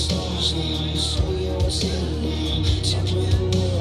受伤，所以我心你，想着我。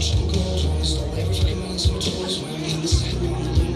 Watch the girls, I stole every fucking man's toys when I'm in the sack,